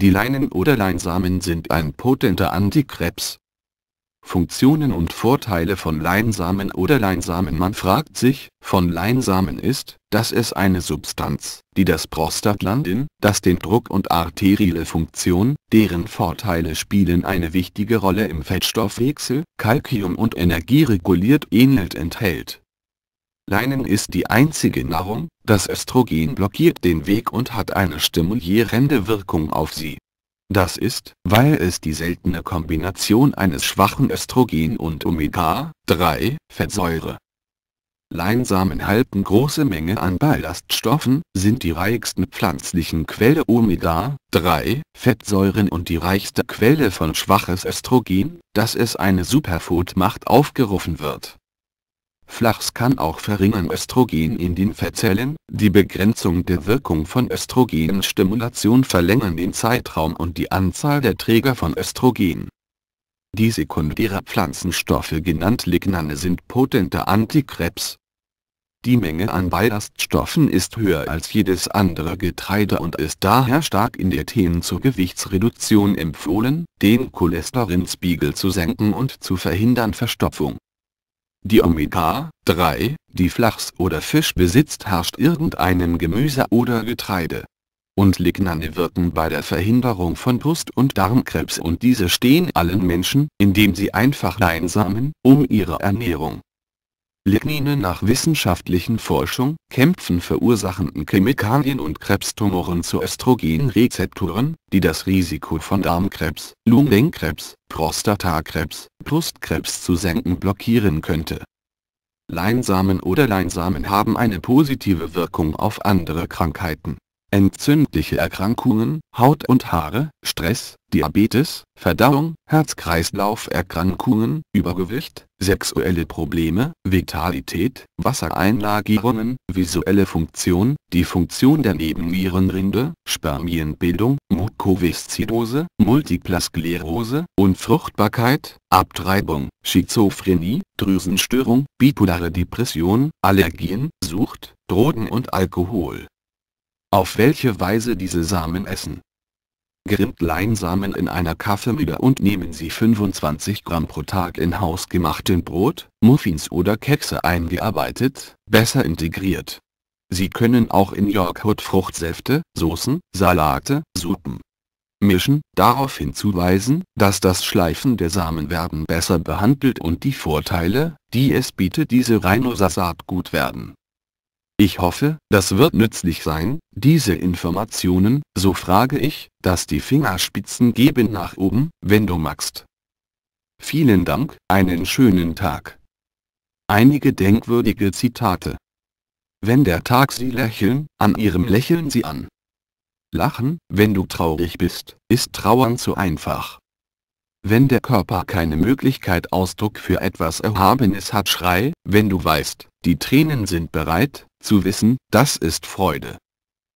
Die Leinen oder Leinsamen sind ein potenter Antikrebs. Funktionen und Vorteile von Leinsamen oder Leinsamen Man fragt sich, von Leinsamen ist, dass es eine Substanz, die das Prostatlandin, das den Druck und arterielle Funktion, deren Vorteile spielen eine wichtige Rolle im Fettstoffwechsel, Kalkium und Energie reguliert ähnelt enthält. Leinen ist die einzige Nahrung, das Östrogen blockiert den Weg und hat eine stimulierende Wirkung auf sie. Das ist, weil es die seltene Kombination eines schwachen Östrogen und Omega-3-Fettsäure. Leinsamen halten große Menge an Ballaststoffen, sind die reichsten pflanzlichen Quelle Omega-3-Fettsäuren und die reichste Quelle von schwaches Östrogen, das es eine Superfood macht aufgerufen wird Flachs kann auch verringern Östrogen in den Fettzellen, die Begrenzung der Wirkung von Östrogenstimulation verlängern den Zeitraum und die Anzahl der Träger von Östrogen. Die sekundäre Pflanzenstoffe genannt Lignane sind potente Antikrebs. Die Menge an Ballaststoffen ist höher als jedes andere Getreide und ist daher stark in Diäten zur Gewichtsreduktion empfohlen, den Cholesterinspiegel zu senken und zu verhindern Verstopfung die Omega-3, die Flachs oder Fisch besitzt herrscht irgendeinem Gemüse oder Getreide. Und Lignane wirken bei der Verhinderung von Brust- und Darmkrebs und diese stehen allen Menschen, indem sie einfach einsamen, um ihre Ernährung Lignine nach wissenschaftlichen Forschung, Kämpfen verursachenden Chemikalien und Krebstumoren zu Östrogenrezeptoren, die das Risiko von Darmkrebs, Lungenkrebs, Prostatakrebs, Brustkrebs zu senken blockieren könnte. Leinsamen oder Leinsamen haben eine positive Wirkung auf andere Krankheiten entzündliche Erkrankungen, Haut und Haare, Stress, Diabetes, Verdauung, Herz-Kreislauf-Erkrankungen, Übergewicht, sexuelle Probleme, Vitalität, Wassereinlagerungen, visuelle Funktion, die Funktion der Nebennierenrinde, Spermienbildung, Mukoviszidose, Multipler Sklerose, Unfruchtbarkeit, Abtreibung, Schizophrenie, Drüsenstörung, bipolare Depression, Allergien, Sucht, Drogen und Alkohol auf welche Weise diese Samen essen. Grimmt Leinsamen in einer Kaffeemühle und nehmen Sie 25 Gramm pro Tag in hausgemachten Brot, Muffins oder Kekse eingearbeitet, besser integriert. Sie können auch in Joghurt Fruchtsäfte, Soßen, Salate, Suppen mischen, darauf hinzuweisen, dass das Schleifen der Samen werden besser behandelt und die Vorteile, die es bietet diese Rhinosa Saatgut werden ich hoffe, das wird nützlich sein, diese Informationen, so frage ich, dass die Fingerspitzen geben nach oben, wenn du magst. Vielen Dank, einen schönen Tag. Einige denkwürdige Zitate. Wenn der Tag Sie lächeln, an Ihrem lächeln Sie an. Lachen, wenn du traurig bist, ist Trauern zu einfach. Wenn der Körper keine Möglichkeit Ausdruck für etwas Erhabenes hat schrei, wenn du weißt, die Tränen sind bereit, zu wissen, das ist Freude.